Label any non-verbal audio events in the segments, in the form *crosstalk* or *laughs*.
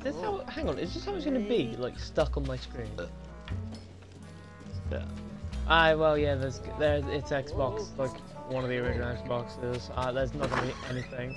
This how, hang on, is this how it's gonna be, like, stuck on my screen? Yeah. Ah, well, yeah, there's, there, it's Xbox, like, one of the original Xboxes. Uh, there's not gonna be anything.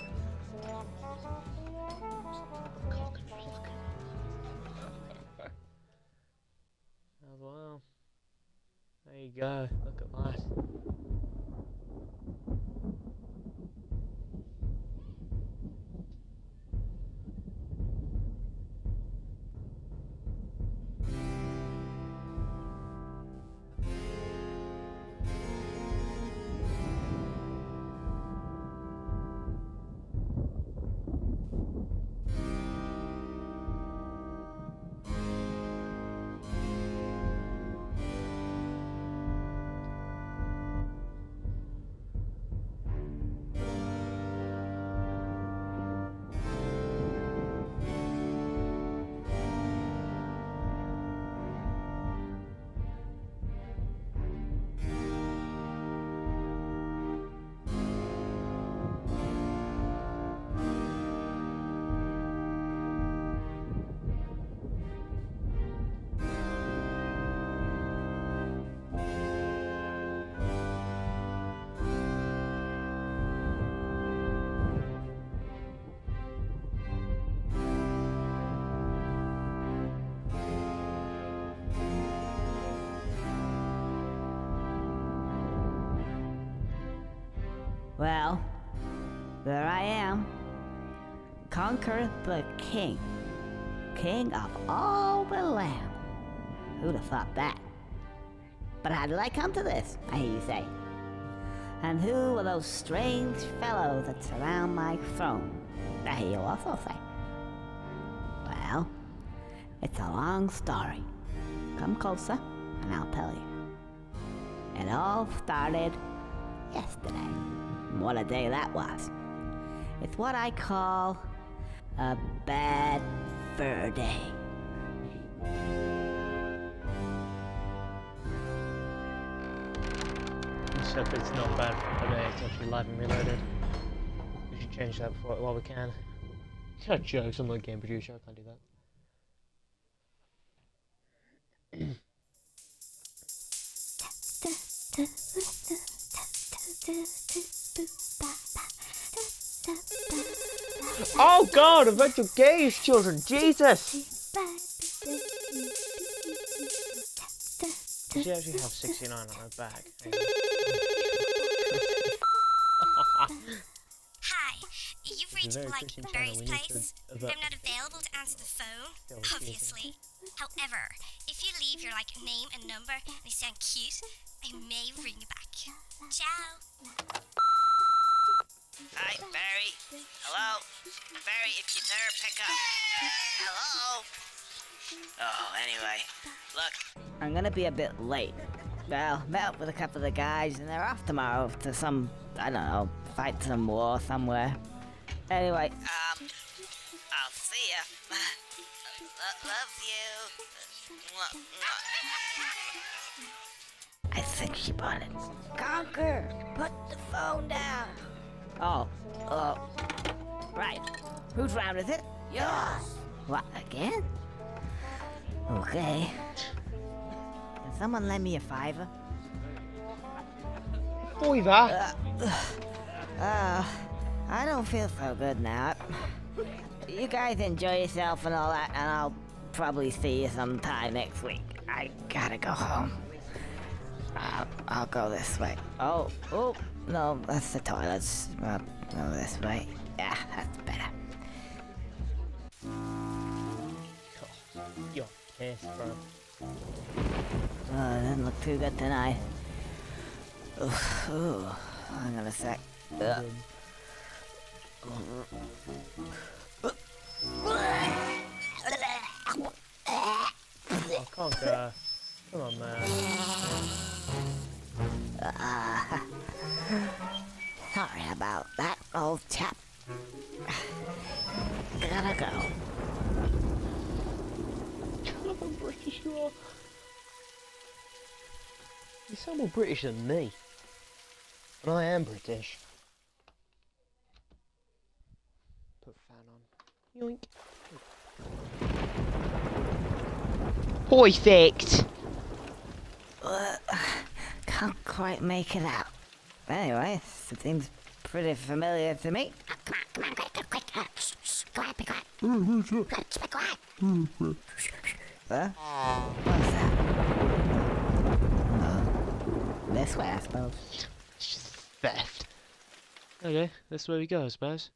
Well, there I am. Conker the king. King of all the land. Who'd have thought that? But how did I come to this, I hear you say? And who are those strange fellows that surround my throne? I hear you also say. Well, it's a long story. Come closer, and I'll tell you. It all started yesterday. What a day that was. It's what I call a bad fur day. Except it's not bad for today, it's actually live and reloaded. We should change that before, while we can. Cut jokes, I'm not a game producer, I can't do that. *clears throat* Oh god, a bunch of gays children, Jesus! Does she actually have 69 on her back? Hi, you've reached very like Christian channel, Berri's we place. I'm not available to answer the phone, Yeah, well, excuse me. obviously. However, if you leave your like name and number and you sound cute, I may ring you back. Ciao. Hi, Berri. Hello? Berri, if you dare pick up. Hello? Oh, anyway. Look, I'm gonna be a bit late. Well, met up with a couple of the guys, and they're off tomorrow to some, I don't know, fight some war somewhere. Anyway, um, I'll see ya. Lo- love you. I think she bought it. Conker! Put the phone down! Oh, oh. Right. Whose round is it? Yours! What, again? Okay. Can someone lend me a fiver? Boy, that! Uh, I don't feel so good now. You guys enjoy yourself and all that, and I'll probably see you sometime next week. I gotta go home. Uh, I'll go this way. Oh, oh, no, that's the toilets. Uh, no, this way. Yeah, that's better. You're pissed, bro. Oh, it didn't look too good tonight. Oof, ooh, hang on a sec. Ugh. Oh, Conker. Come on, man. *laughs* Sorry about that, old chap. Gotta go. How British you are. You sound more British than me. And I am British. Put fan on. Yoink. Perfect! Can't quite make it out. Anyway, it seems pretty familiar to me. Huh? What's that? Uh, this way, I suppose. Theft. Okay, that's where we go, I suppose.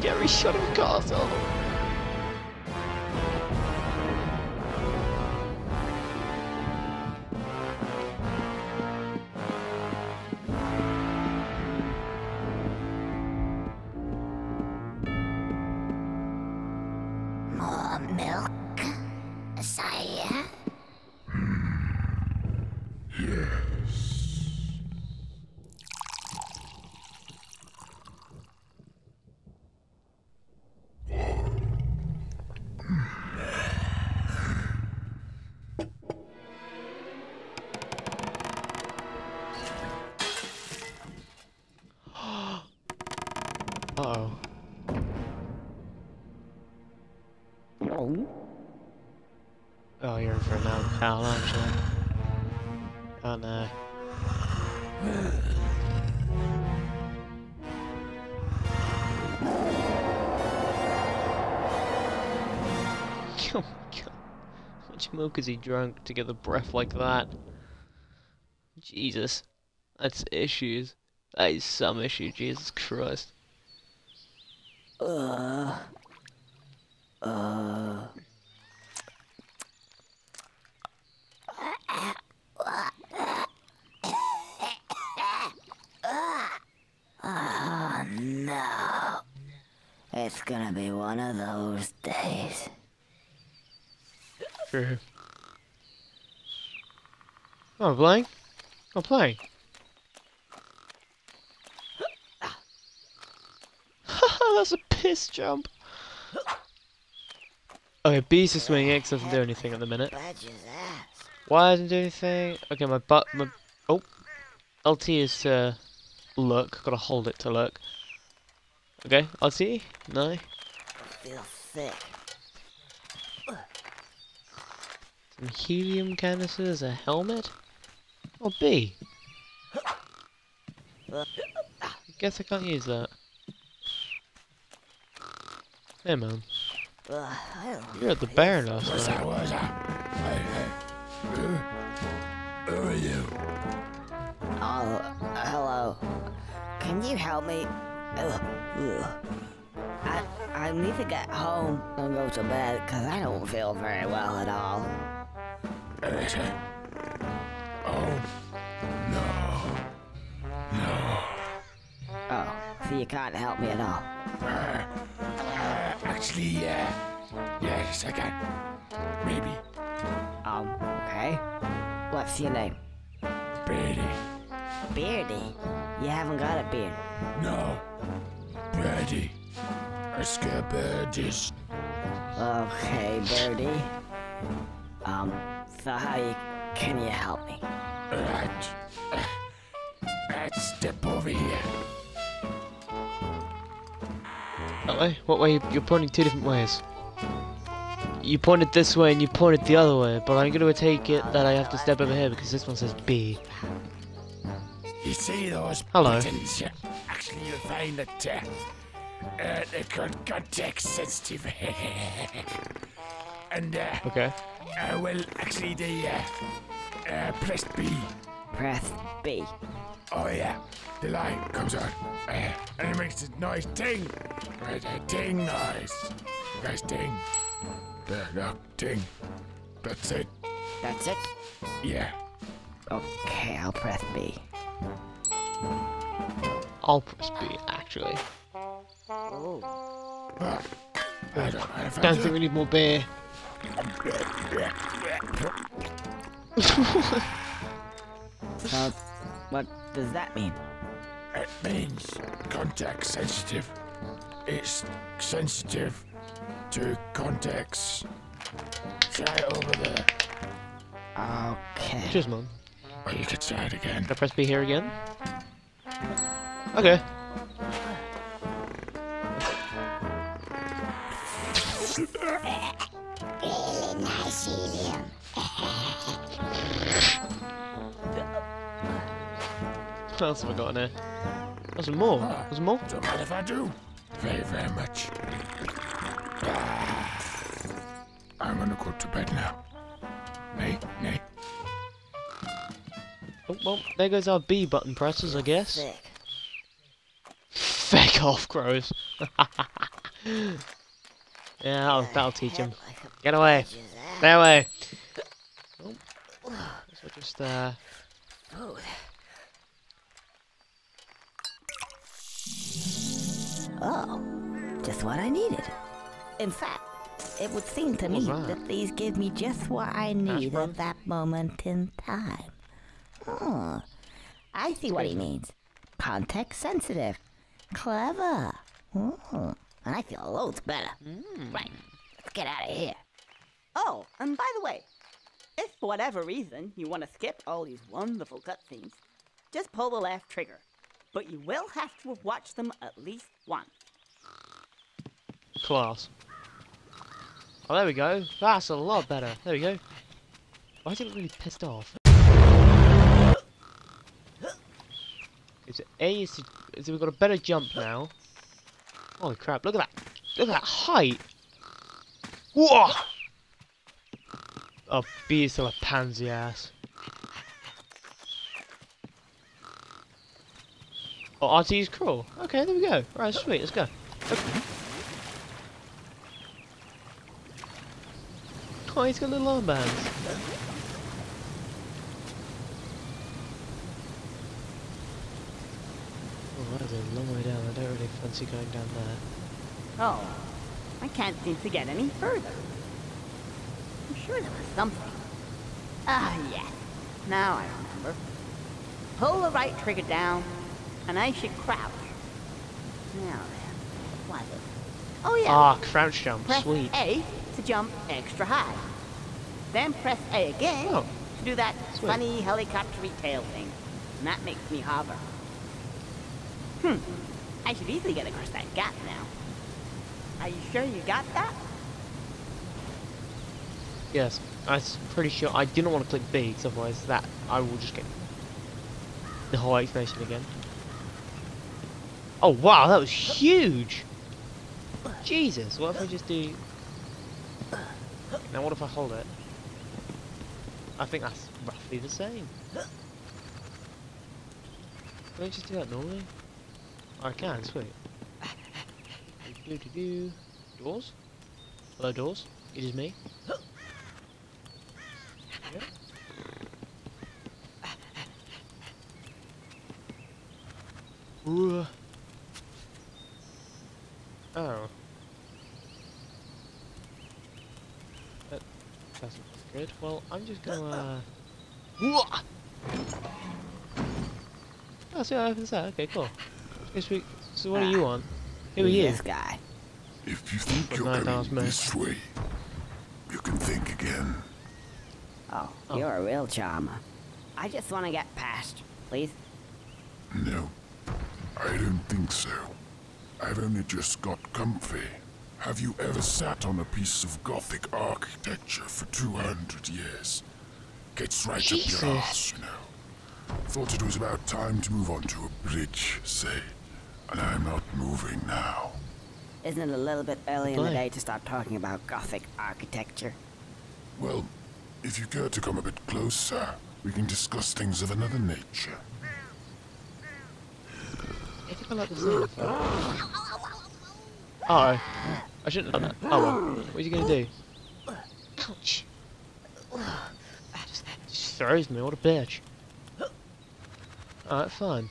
Scary shot of castle. More milk, oh. Oh, you're in for no pal, aren't you? Oh no. Oh my god. How much milk has he drunk to get the breath like that? Jesus. That's issues. That is some issue, Jesus Christ. Uh. Uh. Oh no. It's gonna be one of those days. True. Oh, playing? Oh, playing. That's a piss jump. Okay, B's is swinging X doesn't do anything at the minute. Why doesn't do anything. Okay, my butt, my oh, LT is uh, look. Gotta hold it to look. Okay, LT, no. I feel sick. Some helium canisters, a helmet. Oh, B. Guess I can't use that. Hey, man. Ugh, I don't You're at the feel bear so- last night. was Hey, hey. Who, who are you? Oh, hello. Can you help me? Ugh, ugh. I I need to get home and go to bed because I don't feel very well at all. Oh, no. No. Oh, so you can't help me at all. Uh, Actually, yeah. Yes, I can. Maybe. Um, okay. What's your name? Beardy. Beardy. You haven't got a beard. No. Birdy. I scare birdies. Okay, Birdy. Um, so how you can you help me? Right. Uh, Let's step over here. That way? What way? You're pointing two different ways. You pointed this way and you pointed the other way, but I'm gonna take it that I have to step over here because this one says B. You see those Hello. buttons? Actually, you'll find that uh, uh, they're called context sensitive. *laughs* and, uh, Okay. uh, well, actually, they uh, uh, pressed B. Press B. Oh, yeah. The light comes on. Uh, and it makes this noise ting. Right, a ting noise. Guys, ting. There, look, ting. That's it. That's it? Yeah. Okay, I'll press B. I'll press B, actually. Ooh. Uh, I don't know if I Don't think we need more beer. So, *laughs* what does that mean? It means contact sensitive. It's sensitive to contacts. It's right over there. Okay. Cheers, man. Or you could try it again. Can I press B here again? Okay. *laughs* Really nice helium. *laughs* What else have I got in here? There's some more. There's some more. Don't mind if I do. Very, very much. Ah. I'm gonna go to bed now. Nay, nay. Oh, well, there goes our B button presses, I guess. Thick. Feck *laughs* off, crows. *laughs* yeah, that'll, that'll teach him. Head like a Get away. bitch's ass. Stay away. Oh. So just, uh... just what I needed. In fact, it would seem to me that? these give me just what I need at that moment in time. Oh, I see what he means. Context sensitive. Clever. Oh, and I feel a loads better. Right, let's get out of here. Oh, and by the way, if for whatever reason you want to skip all these wonderful cutscenes, just pull the left trigger. But you will have to have watched them at least once. Class. Oh, there we go. That's a lot better. There we go. Why is it really pissed off? Is it A is, it, we've got a better jump now. Holy crap, look at that. Look at that height. Whoa! Oh, B is still a pansy ass. Oh, RT is cruel. Okay, there we go. Right, sweet, let's go. Oh, he's got little armbands. Oh, that is a long way down. I don't really fancy going down there. Oh, I can't seem to get any further. I'm sure there was something. Ah, yes. Now I remember. Pull the right trigger down, and I should crouch. Now then, what was it? Oh yeah. Ah, crouch jump. press Sweet. A to jump extra high. Then press A again Oh. to do that Sweet. funny helicoptery tail thing. And that makes me hover. Hmm. I should easily get across that gap now. Are you sure you got that? Yes, I'm pretty sure. I didn't want to click B, otherwise that I will just get the whole explanation again. Oh wow, that was huge! Jesus, what if I just do? Now what if I hold it? I think that's roughly the same. Can I just do that normally? I can, sweet. Do do do. Doors? Hello, doors. It is me. Yep. Ooh. Oh. That doesn't look good. Well, I'm just gonna. Uh... *laughs* Whoa! Oh, see what happens there. Okay, cool. Yes, we- So what do you want? Who are Who's you? This guy. If you think But you're not going ours, mate. this way, you can think again. Oh, Oh. you're a real charmer. I just want to get past, please. No, I don't think so. I've only just got comfy. Have you ever sat on a piece of Gothic architecture for 200 years? Gets right Jesus. up your ass, you know. Thought it was about time to move on to a bridge, say. And I'm not moving now. Isn't it a little bit early in the day to start talking about Gothic architecture? Well, if you care to come a bit closer, we can discuss things of another nature. I think I like the sound of that. I shouldn't have done that. Oh well. What are you gonna do? Ouch. Just, just throws me. What a bitch. Alright, fine.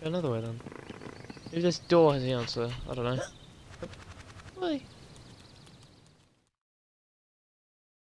Go another way then. Maybe this door has the answer. I don't know. Why?